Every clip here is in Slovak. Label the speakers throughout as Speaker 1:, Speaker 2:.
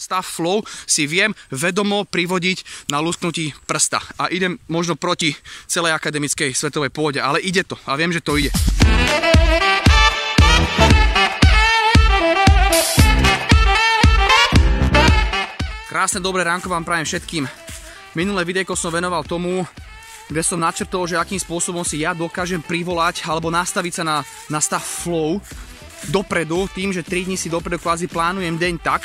Speaker 1: stav flow si viem vedomo privodiť na lusknutí prsta. A idem možno proti celej akademickej svetovej pôde, ale ide to a viem, že to ide. Krásne dobré ránko vám prajem všetkým. Minulé videjko som venoval tomu, kde som načrtol, že akým spôsobom si ja dokážem privolať alebo nastaviť sa na, na stav flow dopredu, tým, že 3 dní si dopredu kvázi plánujem deň tak,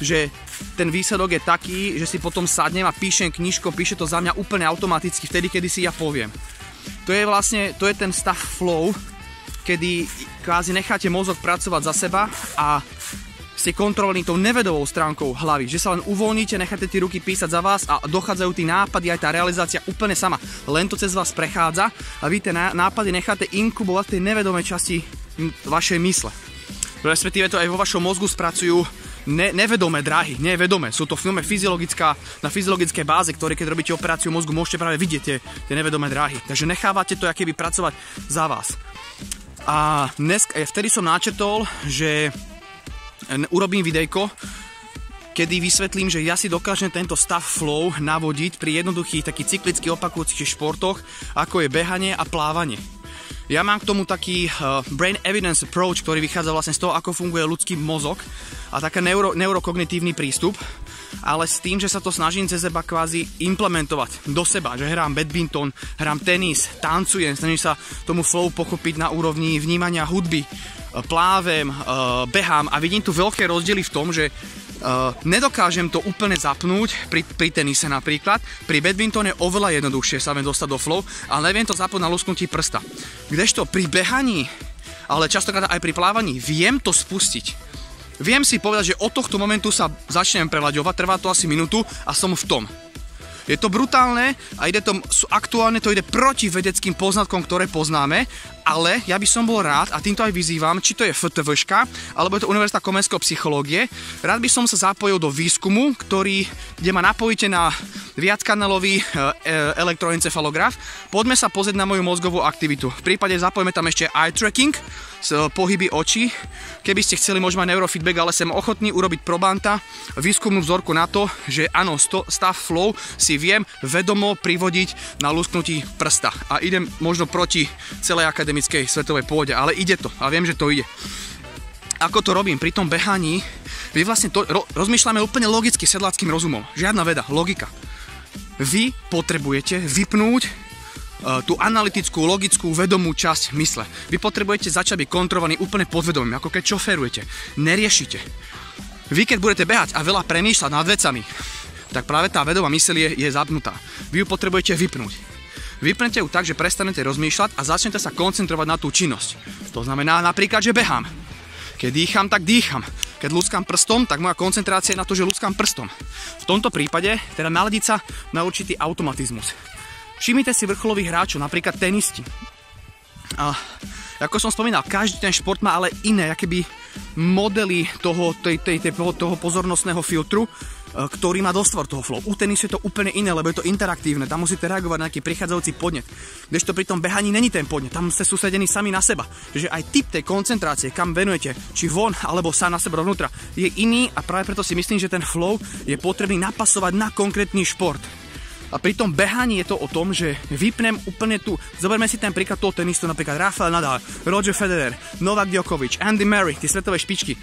Speaker 1: že ten výsledok je taký, že si potom sadnem a píšem knižko, píše to za mňa úplne automaticky, vtedy, kedy si ja poviem. To je vlastne, to je ten stav flow, kedy kvázi necháte mozog pracovať za seba a ste kontrolovaní tou nevedovou stránkou hlavy, že sa len uvoľníte, necháte tie ruky písať za vás a dochádzajú tí nápady, aj tá realizácia úplne sama. Len to cez vás prechádza a vy tie nápady necháte inkubovať v tej nevedomej časti vašej mysle. Respektíve to aj vo vašom mozgu spracujú ne, nevedomé dráhy, nevedomé. Sú to filme fyziologická, na fyziologickej báze, ktoré keď robíte operáciu mozgu, môžete práve vidieť tie, tie nevedomé dráhy. Takže nechávate to akéby pracovať za vás. A dnes, vtedy som načetol, že urobím videjko, kedy vysvetlím, že ja si dokážem tento stav flow navodiť pri jednoduchých takých cyklicky opakujúcich športoch, ako je behanie a plávanie. Ja mám k tomu taký uh, brain evidence approach, ktorý vychádza vlastne z toho, ako funguje ľudský mozog a taký neuro, neurokognitívny prístup, ale s tým, že sa to snažím cez seba kvázi implementovať do seba, že hrám badminton, hrám tenis, tancujem, snažím sa tomu flow pochopiť na úrovni vnímania hudby, plávem, eh, behám a vidím tu veľké rozdiely v tom, že Uh, nedokážem to úplne zapnúť pri, pri tenise napríklad. Pri badmintone oveľa jednoduchšie sa viem dostať do flow, ale neviem to zapnúť na lusknutí prsta. Kdežto pri behaní, ale častokrát aj pri plávaní, viem to spustiť. Viem si povedať, že od tohto momentu sa začnem prelaďovať, trvá to asi minútu a som v tom. Je to brutálne a ide to, aktuálne to ide proti vedeckým poznatkom, ktoré poznáme, ale ja by som bol rád, a týmto aj vyzývam, či to je FTVška, alebo je to Univerzita Komenského psychológie, rád by som sa zapojil do výskumu, ktorý, kde ma napojíte na viackanálový e, e, elektroencefalograf. Poďme sa pozrieť na moju mozgovú aktivitu. V prípade zapojme tam ešte eye tracking, pohyby očí. Keby ste chceli možno aj neurofeedback, ale som ochotný urobiť probanta, výskumnú vzorku na to, že áno, stav flow si viem vedomo privodiť na lusknutí prsta. A idem možno proti celej akademickej svetovej pôde, ale ide to a viem, že to ide. Ako to robím? Pri tom behaní my vlastne to ro- rozmýšľame úplne logicky sedláckým rozumom. Žiadna veda, logika. Vy potrebujete vypnúť Eh, tú analytickú, logickú, vedomú časť mysle. Vy potrebujete začať byť kontrolovaní úplne podvedomím, ako keď šoferujete. Neriešite. Vy keď budete behať a veľa premýšľať nad vecami, tak práve tá vedomá mysel je, je zapnutá. Vy ju potrebujete vypnúť. Vypnete ju tak, že prestanete rozmýšľať a začnete sa koncentrovať na tú činnosť. To znamená napríklad, že behám. Keď dýcham, tak dýcham. Keď ľudskám prstom, tak moja koncentrácia je na to, že ľudskám prstom. Tomto prípade teda naladiť sa na určitý automatizmus. Všimnite si vrcholových hráčov, napríklad tenisti. A ako som spomínal, každý ten šport má ale iné akéby modely toho, tej, tej, toho pozornostného filtru, ktorý má dostvar toho flow. U tenisu je to úplne iné, lebo je to interaktívne, tam musíte reagovať na nejaký prichádzajúci podnet. Kdežto pri tom behaní není ten podnet, tam ste sústredení sami na seba. Takže aj typ tej koncentrácie, kam venujete, či von alebo sa na seba dovnútra, je iný a práve preto si myslím, že ten flow je potrebný napasovať na konkrétny šport. A pri tom behaní je to o tom, že vypnem úplne tu. Zoberme si ten príklad toho tenistu, napríklad Rafael Nadal, Roger Federer, Novak Djokovic, Andy Murray, tie svetové špičky.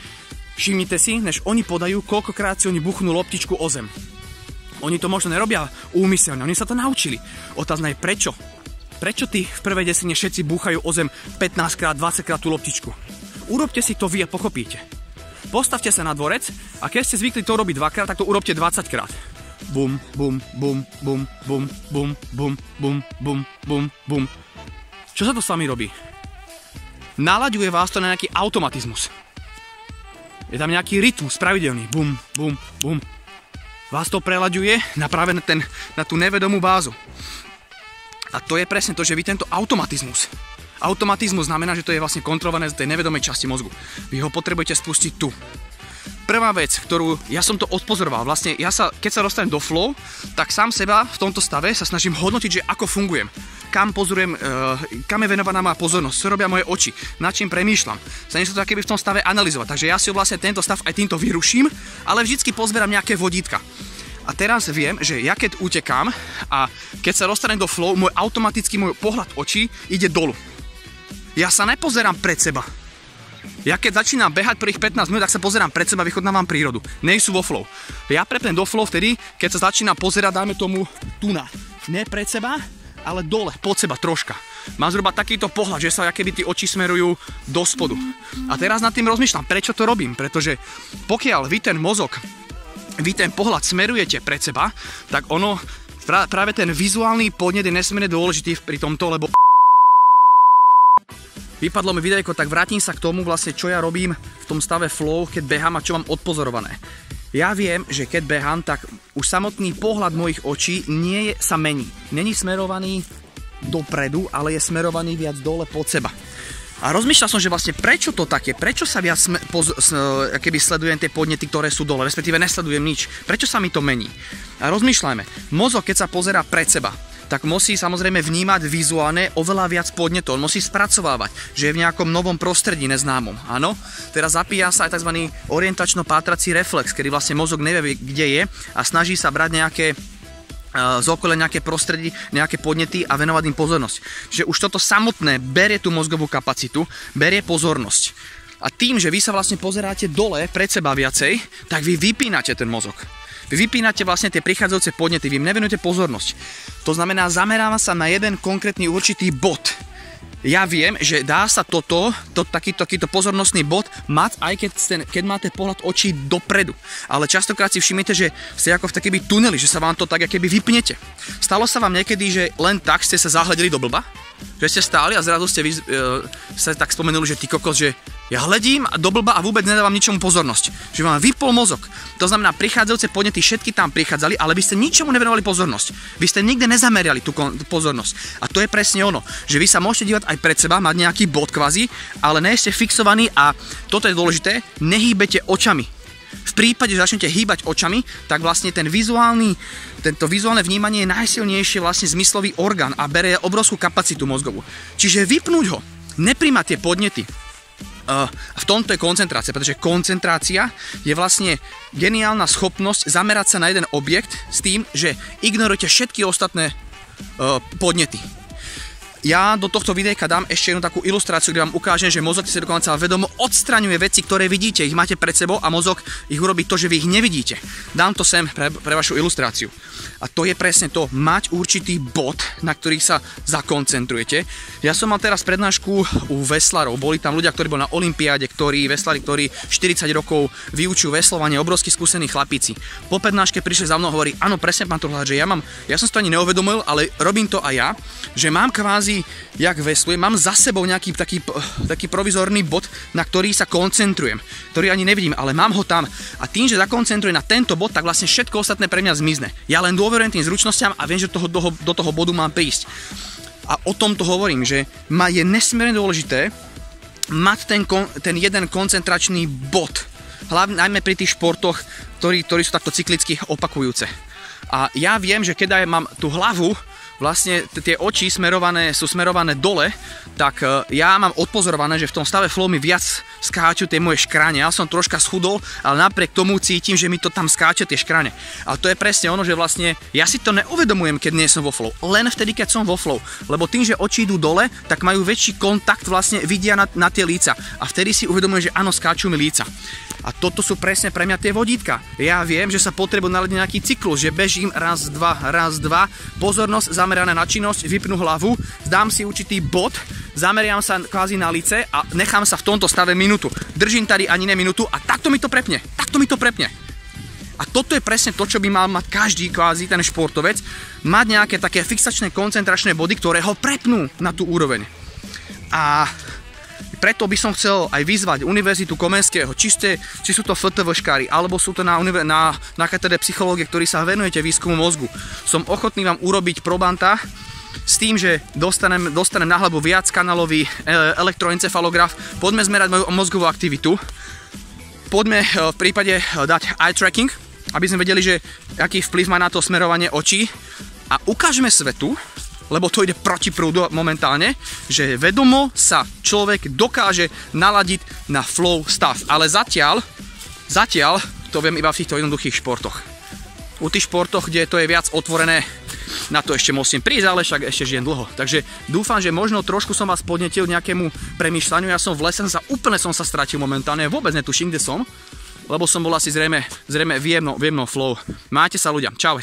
Speaker 1: Všimnite si, než oni podajú, koľkokrát si oni buchnú loptičku o zem. Oni to možno nerobia úmyselne, oni sa to naučili. Otázna je prečo. Prečo ty v prvej desine všetci búchajú o zem 15 krát, 20 krát tú loptičku? Urobte si to vy a pochopíte. Postavte sa na dvorec a keď ste zvykli to robiť dvakrát, tak to urobte 20 krát bum, bum, bum, bum, bum, bum, bum, bum, bum, bum, bum. Čo sa to s vami robí? Nalaďuje vás to na nejaký automatizmus. Je tam nejaký rytmus pravidelný. Bum, bum, bum. Vás to prelaďuje na na, ten, na tú nevedomú bázu. A to je presne to, že vy tento automatizmus Automatizmus znamená, že to je vlastne kontrolované z tej nevedomej časti mozgu. Vy ho potrebujete spustiť tu. Prvá vec, ktorú ja som to odpozoroval, vlastne ja sa, keď sa dostanem do flow, tak sám seba v tomto stave sa snažím hodnotiť, že ako fungujem. Kam pozorujem, uh, kam je venovaná moja pozornosť, čo robia moje oči, nad čím premýšľam. Sa sa to keby v tom stave analyzovať. Takže ja si vlastne tento stav aj týmto vyruším, ale vždycky pozberám nejaké vodítka. A teraz viem, že ja keď utekám a keď sa dostanem do flow, môj automaticky môj pohľad očí ide dolu. Ja sa nepozerám pred seba. Ja keď začínam behať prvých 15 minút, tak sa pozerám pred seba, vychodnávam prírodu. Nej sú vo flow. Ja prepnem do flow vtedy, keď sa začínam pozerať, dajme tomu, tu na. Ne pred seba, ale dole, pod seba troška. Mám zhruba takýto pohľad, že sa keby tie oči smerujú do spodu. A teraz nad tým rozmýšľam, prečo to robím, pretože pokiaľ vy ten mozog vy ten pohľad smerujete pred seba, tak ono, práve ten vizuálny podnet je nesmierne dôležitý pri tomto, lebo Vypadlo mi videjko, tak vrátim sa k tomu vlastne, čo ja robím v tom stave flow, keď behám a čo mám odpozorované. Ja viem, že keď behám, tak už samotný pohľad mojich očí nie je, sa mení. Není smerovaný dopredu, ale je smerovaný viac dole pod seba. A rozmýšľal som, že vlastne prečo to také, prečo sa viac sme, poz, s, keby sledujem tie podnety, ktoré sú dole, respektíve nesledujem nič, prečo sa mi to mení. A rozmýšľajme, mozog, keď sa pozera pred seba, tak musí samozrejme vnímať vizuálne oveľa viac podnetov, on musí spracovávať, že je v nejakom novom prostredí neznámom. Áno, teraz zapíja sa aj tzv. orientačno-pátrací reflex, kedy vlastne mozog nevie, kde je a snaží sa brať nejaké z okolia nejaké prostredí, nejaké podnety a venovať im pozornosť. Že už toto samotné berie tú mozgovú kapacitu, berie pozornosť. A tým, že vy sa vlastne pozeráte dole pred seba viacej, tak vy vypínate ten mozog. Vy vypínate vlastne tie prichádzajúce podnety, vy im nevenujete pozornosť. To znamená, zameráva sa na jeden konkrétny určitý bod ja viem, že dá sa toto, to, takýto, takýto pozornostný bod mať, aj keď, ste, keď máte pohľad očí dopredu. Ale častokrát si všimnete, že ste ako v takými tuneli, že sa vám to tak keby vypnete. Stalo sa vám niekedy, že len tak ste sa zahľadili do blba? Že ste stáli a zrazu ste vy, e, sa tak spomenuli, že ty kokos, že ja hledím do blba a vôbec nedávam ničomu pozornosť. Že vám vypol mozog. To znamená, prichádzajúce podnety všetky tam prichádzali, ale vy ste ničomu nevenovali pozornosť. Vy ste nikde nezameriali tú, pozornosť. A to je presne ono, že vy sa môžete dívať aj pred seba, mať nejaký bod kvázi, ale nie ste fixovaní a toto je dôležité, nehýbete očami. V prípade, že začnete hýbať očami, tak vlastne ten vizuálny, tento vizuálne vnímanie je najsilnejšie vlastne zmyslový orgán a berie obrovskú kapacitu mozgovú. Čiže vypnúť ho, nepríjmať tie podnety, v tomto je koncentrácia, pretože koncentrácia je vlastne geniálna schopnosť zamerať sa na jeden objekt s tým, že ignorujete všetky ostatné podnety. Ja do tohto videjka dám ešte jednu takú ilustráciu, kde vám ukážem, že mozog si dokonca vedomo odstraňuje veci, ktoré vidíte, ich máte pred sebou a mozog ich urobí to, že vy ich nevidíte. Dám to sem pre, pre vašu ilustráciu. A to je presne to, mať určitý bod, na ktorý sa zakoncentrujete. Ja som mal teraz prednášku u veslarov, boli tam ľudia, ktorí boli na olympiáde, ktorí, veslari, ktorí 40 rokov vyučujú veslovanie, obrovsky skúsení chlapíci. Po prednáške prišli za mnou hovorí, áno, presne pán Turhľad, že ja mám, ja som si to ani neuvedomil, ale robím to aj ja, že mám kvázi jak veslujem, mám za sebou nejaký taký, taký provizorný bod, na ktorý sa koncentrujem, ktorý ani nevidím, ale mám ho tam. A tým, že zakoncentrujem na tento bod, tak vlastne všetko ostatné pre mňa zmizne. Ja len dôverujem tým zručnostiam a viem, že toho, do, do toho bodu mám prísť. A o tomto hovorím, že ma je nesmierne dôležité mať ten, ten jeden koncentračný bod. Hlavne najmä pri tých športoch, ktorí, ktorí sú takto cyklicky opakujúce. A ja viem, že keď aj mám tú hlavu vlastne tie oči smerované, sú smerované dole, tak e, ja mám odpozorované, že v tom stave flow mi viac skáču tie moje škrane. Ja som troška schudol, ale napriek tomu cítim, že mi to tam skáče tie škrane. A to je presne ono, že vlastne ja si to neuvedomujem, keď nie som vo flow. Len vtedy, keď som vo flow. Lebo tým, že oči idú dole, tak majú väčší kontakt vlastne vidia na, na tie líca. A vtedy si uvedomujem, že áno, skáču mi líca. A toto sú presne pre mňa tie vodítka. Ja viem, že sa potrebujú naladiť nejaký cyklus, že bežím raz, dva, raz, dva, pozornosť zameraná na činnosť, vypnú hlavu, zdám si určitý bod, zameriam sa kvázi na lice a nechám sa v tomto stave minútu. Držím tady ani ne minútu a takto mi to prepne. Takto mi to prepne. A toto je presne to, čo by mal mať každý kvázi ten športovec, mať nejaké také fixačné koncentračné body, ktoré ho prepnú na tú úroveň. A preto by som chcel aj vyzvať Univerzitu Komenského, či, ste, či sú to FTVškári, alebo sú to na, na, na katedre psychológie, ktorí sa venujete výskumu mozgu. Som ochotný vám urobiť probanta s tým, že dostanem, dostanem na hlavu viac kanálový e, elektroencefalograf, poďme zmerať moju mozgovú aktivitu, poďme e, v prípade e, dať eye tracking, aby sme vedeli, že aký vplyv má na to smerovanie očí. A ukážeme svetu, lebo to ide proti prúdu momentálne, že vedomo sa človek dokáže naladiť na flow stav. Ale zatiaľ, zatiaľ to viem iba v týchto jednoduchých športoch. U tých športoch, kde to je viac otvorené, na to ešte musím prísť, ale však ešte žijem dlho. Takže dúfam, že možno trošku som vás podnetil nejakému premýšľaniu. Ja som v lese, sa úplne som sa stratil momentálne, vôbec netuším, kde som, lebo som bol asi zrejme, zrejme v, jemnom, flow. Máte sa ľudia, čau.